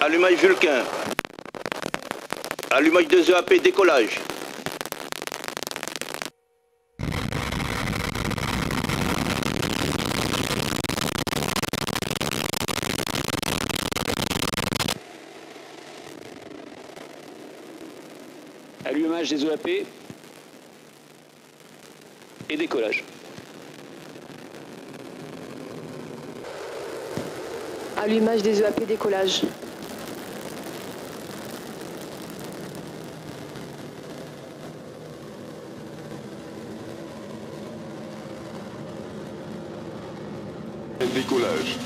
Allumage Vulcain. Allumage des EAP, décollage. Allumage des EAP et décollage. Allumage des EAP décollage. Décollage.